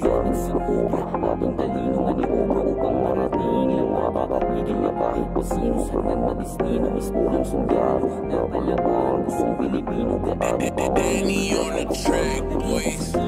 Gamit kahit pa sino sa man na destino Mismo ng sundalo, napalaban Pusong Pilipino, gaano pa Danny on the track, boys.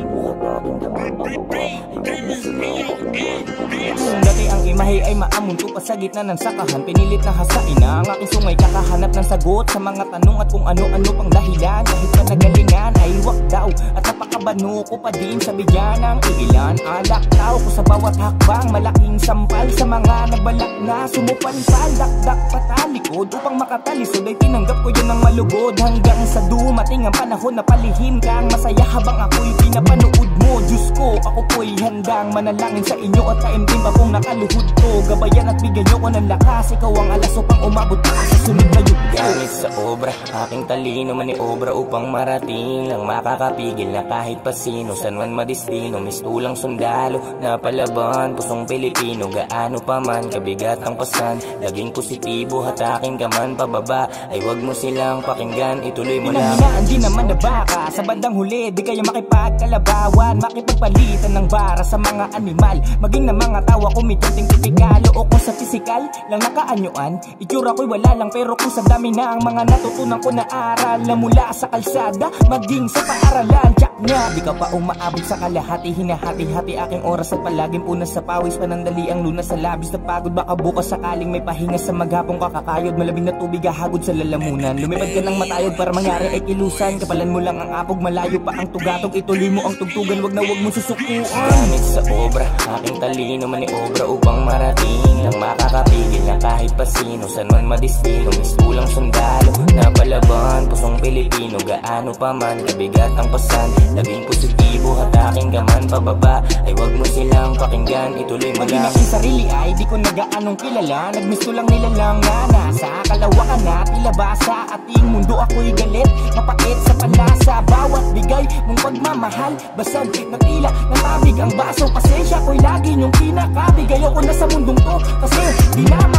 Dati ang imahe ay maamunto pa sa gitna ng sakahan Pinilit na hasain na ang aking sungay Kakahanap ng sagot sa mga tanong At kung ano-ano pang dahilan. Kahit pa nagalingan ay wak daw At napakabano ko pa din sa bigyan ng ilan. Alak tao ko sa bawat hakbang Malaking sampal sa mga nagbalak na Sumupalpal, dakdak patalikod Upang makatalisod ay tinanggap ko yun ng malugod. Hanggang sa dumating ang panahon na palihim kang Masaya habang ako'y pinapanood mo. Diyos ko, ako po'y handang manalangin sa inyo At taimtim pa kung nakaluhod ko. Gabayan at bigyan ko ng lakas Ikaw ang alas upang umabot pa sa sunod na yugto Gamit sa obra, aking talino maniobra upang marating Lang makakapigil na kahit pa sino San man madistino, mistulang sundalo Napalaban, pusong Pilipino Gaano pa man, kabigat ang pasan Laging positibo, hataking ka man pababa. Ay wag mo silang pakinggan, ituloy mo lang. Hinanghinaan di naman na baka Sa bandang huli, di kayo makipagkalabawan. Makipagpalitan ng bara sa mga animal. Maging na mga tawa kumitunting tipikal O kung sa pisikal lang nakaanyuan. Itsura ko'y wala lang pero kung sa dami na ang mga natutunan ko na aral Na mula sa kalsada, maging sa paaralan. Tsak nga, di ka pa umaabot sa kalahati Hinahati-hati aking oras at palaging punas sa pawis Panandali ang lunas sa labis. Na pagod Baka bukas sakaling may pahinga sa maghapong kakakayod Malabing na tubig hahagod sa lalamunan. Lumipad ka ng matayod para mangyari ay kilusan. Kapalan mo lang ang apog, malayo pa ang tugatog. Ituloy mo ang tugtugan, wag na wag mo susukuan. Gamit sa obra, aking talino maniobra upang marating Lang makakapigil na kahit pa sino San man madistino, mistulang sundalo Napalaban, pusong Pilipino. Gaano pa man, kabigat ang pasan. Laging positibo, hataking gaman pababa. Ay wag mo silang pakinggan, ituloy mo lang. Ang sarili ay di ko nagaanong kilala. Nagmisto lang nila lang na nasa Kalawakan na tila ba sa ating mundo Ako'y galit, mapait sa panlasa Bawat bigay mong pagmamahal Basag na tila natabig ang baso. Pasensya ko'y lagi niyong kinakabig Ayoko na sa mundong to Kasi di na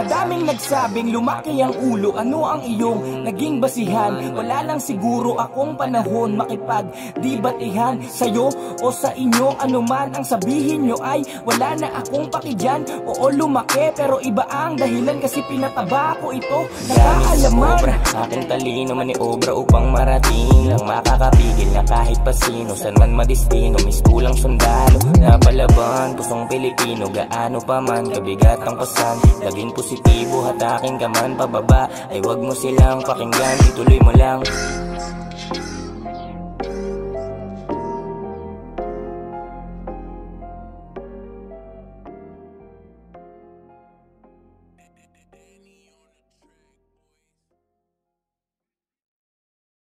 Madaming nagsabing lumaki ang ulo. Ano ang iyong naging basihan? Wala lang siguro akong panahon Makipag di batihan Sa'yo o sa inyo. Ano man ang sabihin nyo ay Wala na akong pakidyan Oo lumaki pero iba ang dahilan Kasi pinataba ko ito. Nakaalaman Aking talino maniobra upang marating. Lang makakapigil na kahit pa sino San man madistino Mistulang sundalo Napalaban Pusong Pilipino Gaano pa man Kabigat ang pasan. Laging positibo Hataking ka man pababa Ay wag mo silang pakinggan Ituloy mo lang